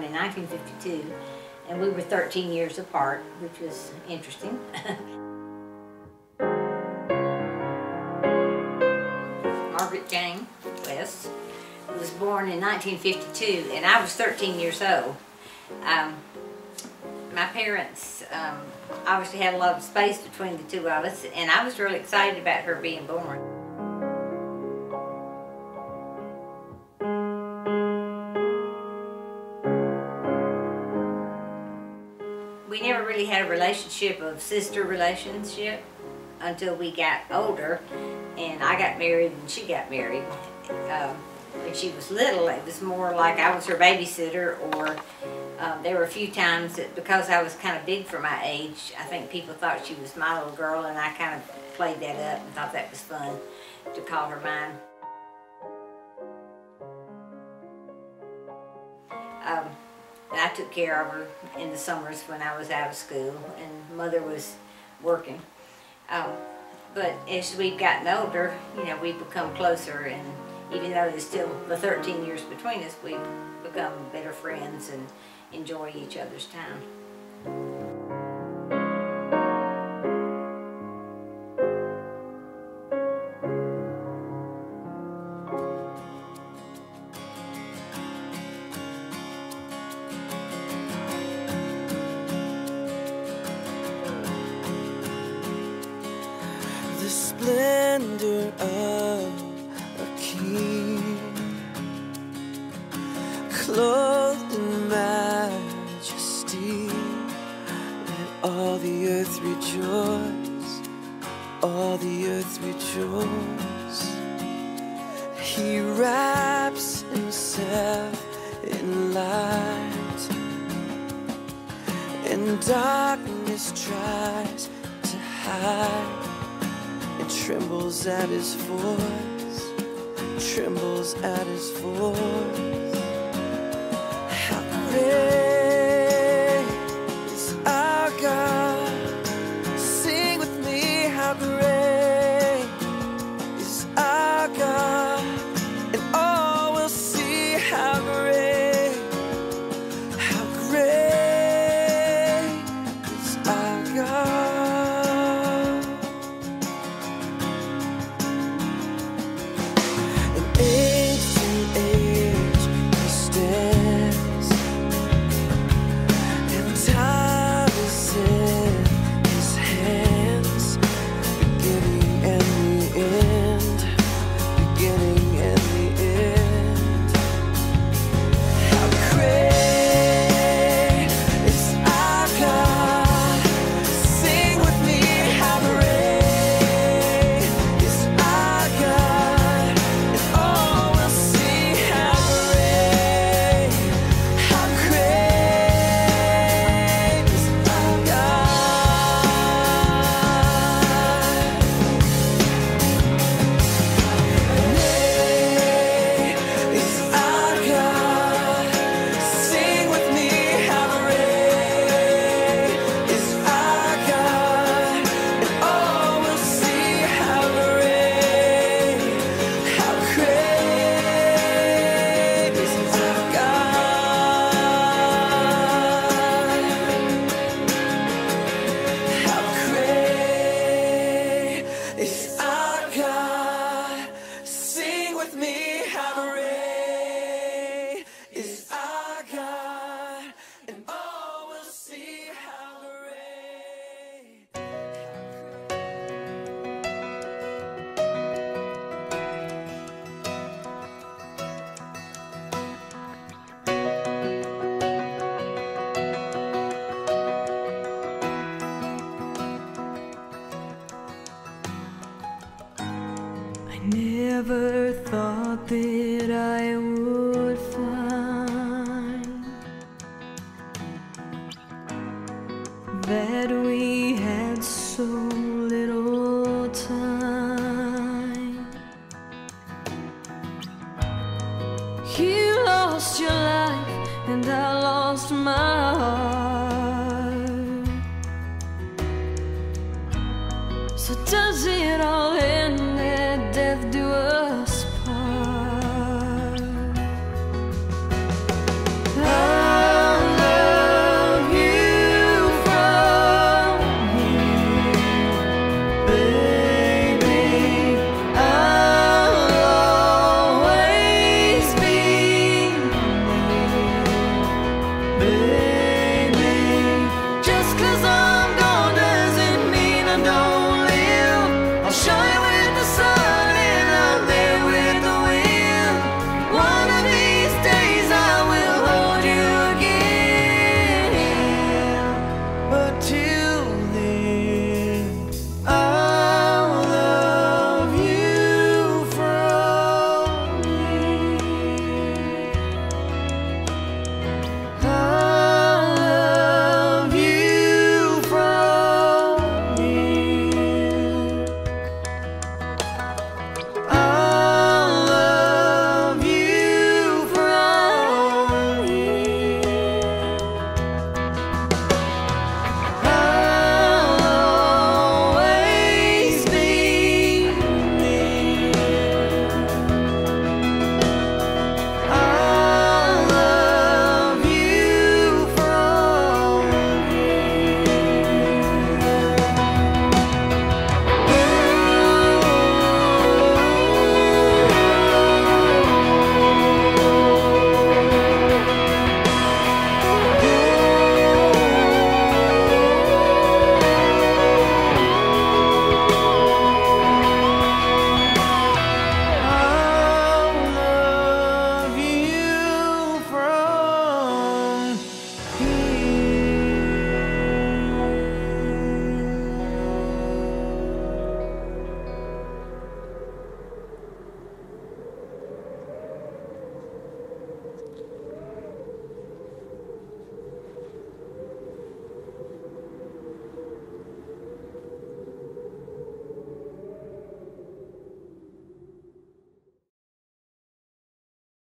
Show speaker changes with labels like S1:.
S1: 1952, and we were 13 years apart, which was interesting. Margaret Jane West was born in 1952, and I was 13 years old. Um, my parents um, obviously had a lot of space between the two of us, and I was really excited about her being born. We never really had a relationship of sister relationship until we got older, and I got married and she got married. Um, when she was little, it was more like I was her babysitter, or um, there were a few times that because I was kind of big for my age, I think people thought she was my little girl, and I kind of played that up and thought that was fun to call her mine. Took care of her in the summers when I was out of school, and mother was working. Um, but as we've gotten older, you know, we've become closer, and even though there's still the 13 years between us, we've become better friends and enjoy each other's time.
S2: Clothed in majesty. Let all the earth rejoice, all the earth rejoice. He wraps himself in light, and darkness tries to hide. It trembles at his voice, trembles at his voice. How
S3: never thought that I would find that we had so little time. You lost your life, and I lost my heart. So does it all